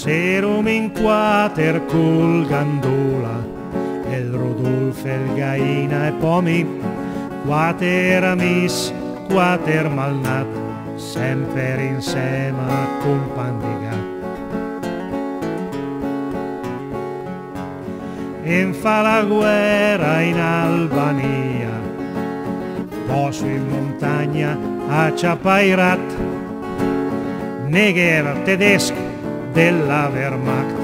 Serum in quater col gandola, el Rodolfo, el Gaina e Pomi, quater amis, quater malnat, insieme con pandigat. In fa la guerra in Albania, poso in montagna a Ciapairat, negher tedesco della Wehrmacht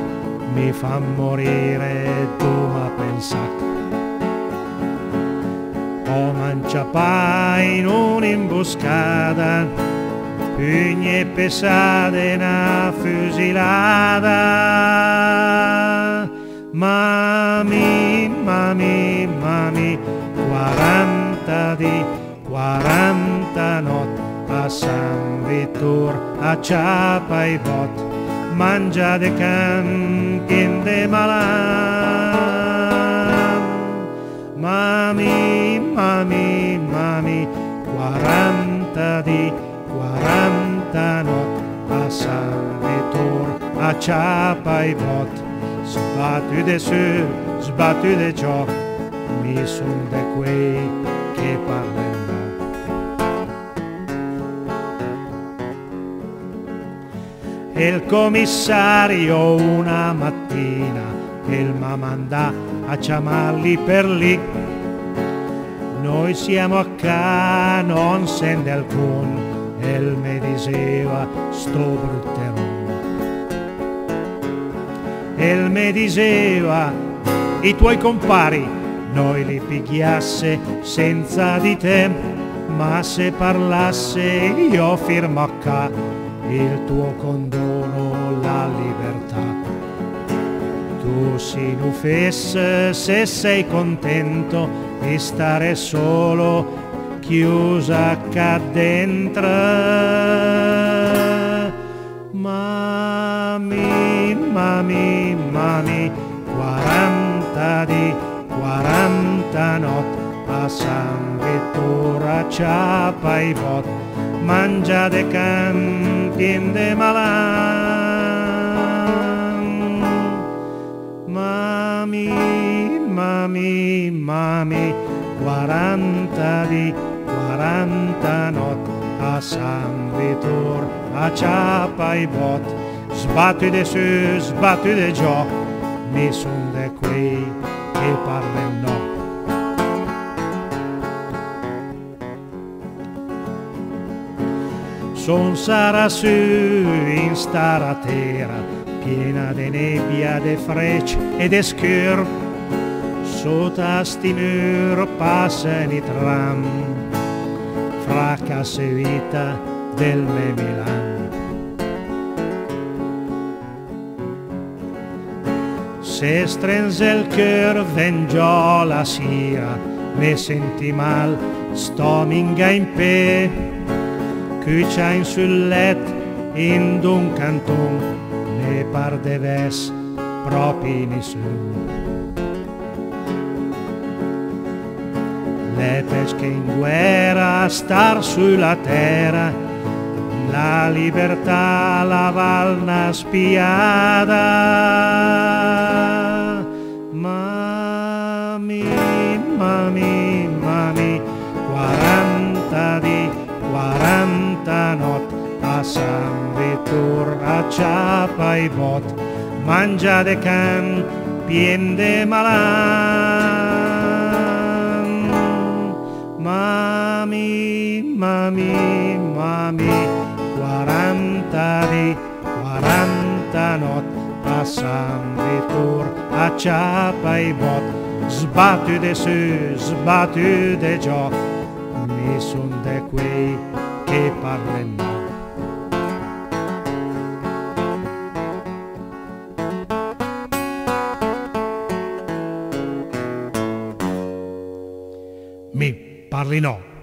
mi fa morire tu ma pensat. O manciapà in un'imboscata, pugni e pesate una fusilata. Mami, mami, mami, 40 di, 40 notti a San Vittor, a Ciapa i bot, mangia de can, pien de malan. Mami, mami, mami, 40 di, 40 not, a San Vittor, a Ciapa i bot, sbattu de su, sbattu de ciò, mi son de quei che parlano. E il commissario una mattina il mi mandà a chiamarli per lì. Noi siamo a ca, non sente alcun, e il mi diceva sto brutterone. E il mi diceva i tuoi compari noi li pigliasse senza di te, ma se parlasse io firmo qua il tuo condono, la libertà. Tu si nufesse se sei contento di stare solo chiusa qua dentro. Mami, mami, mami, 40 di 40 notti a San Vittoria ciapa i bot, mangia de can, pien de malan. Mami, mami, mami, 40 di 40 notti a San Vittoria a ciapa i bot, sbattu de su, sbattu de giò, mi son de quei che parlen no. Son sarà su in stara terra, piena de nebbia, de frec e de scur, sota sti mur passano i tram, fra casa vita del me Milan. Se stringe il cœur vengiò la sera, me senti mal, sto minga in pe, cuccia in sul let, in d'un canton, ne par de ves, propi nessun. Le pesche in guerra, star sulla terra, la libertà la valna spiada. Mami, a San Vittor a ciapa i bot, mangia de can, pien de malan. Mami, mami, mami, 40 di 40 not a San Vittor a ciapa i bot, sbattu de su, sbattu de giò, mi son de quei che parlen parli.